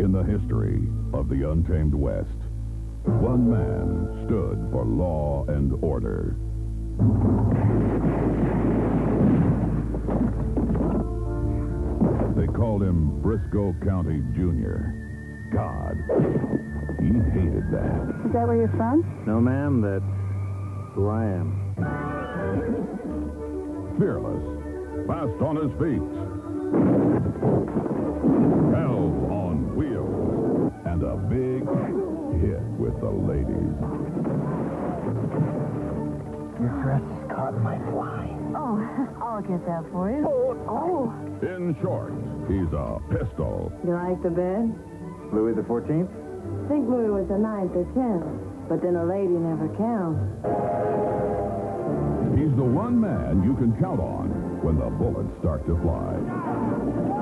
In the history of the Untamed West, one man stood for law and order. They called him Brisco County Jr. God, he hated that. Is that where you're from? No, ma'am, that's who I am. Fearless, fast on his feet. Hit with the ladies. Your dress is caught in my fly. Oh, I'll get that for you. Oh. oh. In short, he's a pistol. You like the bed? Louis the 14th? think Louis was the ninth or tenth, but then a lady never counts. He's the one man you can count on when the bullets start to fly.